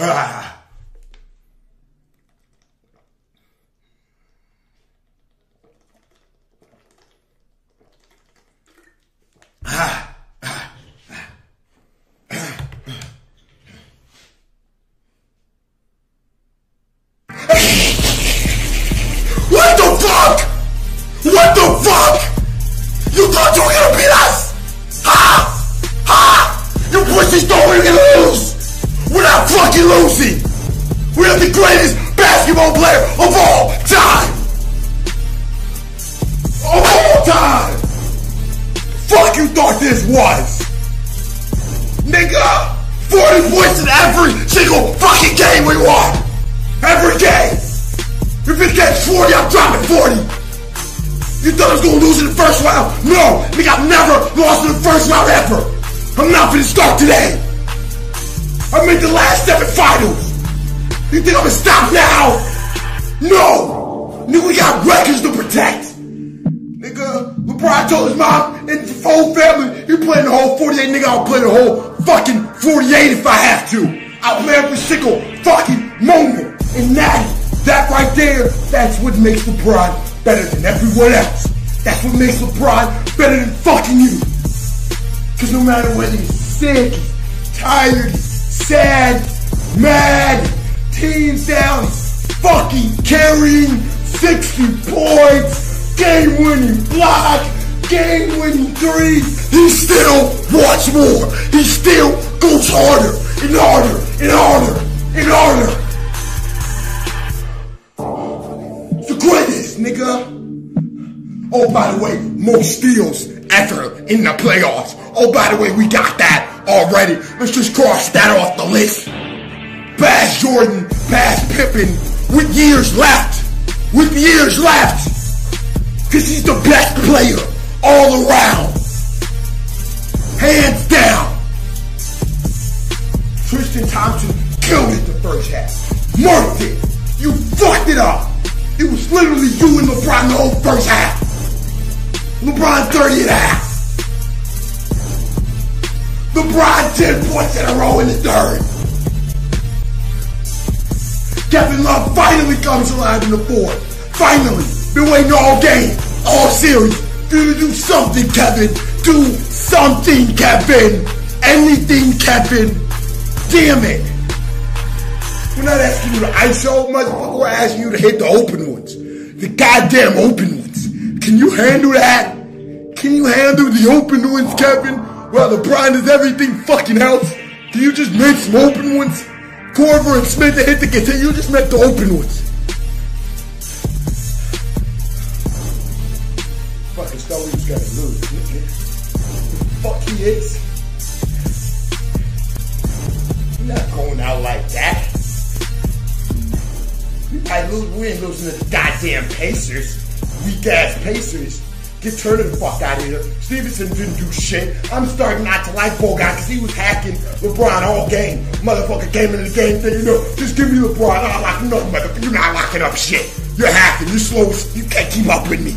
What the fuck? What the fuck? You thought you were gonna beat us? Ha! Ha! You pussies thought we were gonna lose! We're not fucking losing! We're the greatest basketball player of all time! Of all time! Fuck you thought this was! Nigga! 40 points in every single fucking game we won! Every game! If it gets 40, I'm dropping 40. You thought I was gonna lose in the first round? No, nigga, I've never lost in the first round ever. I'm not gonna start today. I made the last seven finals. You think I'm gonna stop now? No, nigga, we got records to protect. Nigga, LeBron told his mom and his whole family, you playing the whole 48, nigga, I'll play the whole fucking 48 if I have to. I'll play every single fucking moment. And that, that right there, that's what makes LeBron better than everyone else. That's what makes LeBron better than fucking you. Cause no matter whether he's sick, tired, sad, mad, team's down, fucking carrying 60 points, game winning block, game winning three. He still wants more. He still goes harder and harder and harder and harder. The greatest, nigga. Oh, by the way, most steals ever in the playoffs. Oh, by the way, we got that already. Let's just cross that off the list. Past Jordan, past Pippen, with years left. With years left. Cause he's the best player all around. Hands down. Tristan Thompson killed it the first half. Murked it. You fucked it up. It was literally you and LeBron the whole first half. LeBron 30 and a half. LeBron 10 points in a row in the third. Kevin Love finally comes alive in the fourth. Finally. Been waiting all game, all series. You to do something, Kevin. Do something, Kevin. Anything, Kevin. Damn it. We're not asking you to ISO, motherfucker. We're asking you to hit the open ones. The goddamn open ones. Can you handle that? Can you handle the open ones, Kevin? Well, LeBron is everything fucking else. Can you just make some open ones? Korver and Smith they hit the get You just make the open ones. Fucking Star Wars gotta lose. Fuck he is. You're not going out like that. We might lose. We ain't losing to the goddamn Pacers. Weak ass Pacers. Get turned the fuck out of here. Stephenson didn't do shit. I'm starting not to like Bogut because he was hacking LeBron all game. Motherfucker came into the game thinking, no, just give me LeBron. I'll lock him motherfucker. You're not locking up shit. You're hacking. You're slow. You can't keep up with me.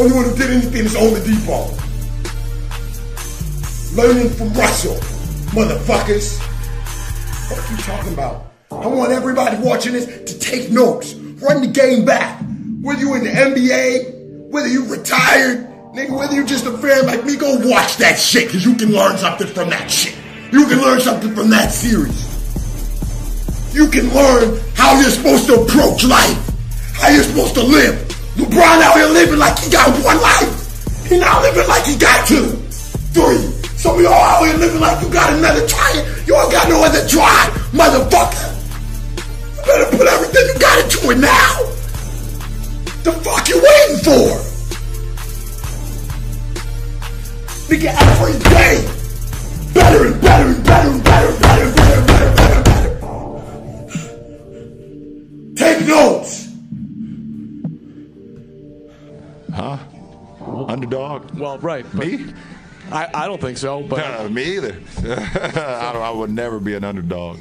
Only one who did anything is Oladipo. Learning from Russell, motherfuckers. What are you talking about? I want everybody watching this to take notes. Run the game back. Whether you're in the NBA, whether you retired, nigga, whether you're just a fan like me, go watch that shit, cause you can learn something from that shit. You can learn something from that series. You can learn how you're supposed to approach life. How you're supposed to live. LeBron out here living like he got one life. He not living like he got two, three. Some of y'all out here living like you got another try. You ain't got no other try, motherfucker. You better put everything you got into it now. The fuck you waiting for? Nigga, every day, better and better and better and better and better and better and better and better, better, better. Take notes. Huh? Underdog? Well, right. Me? I, I don't think so. But uh, me either. I, I would never be an underdog.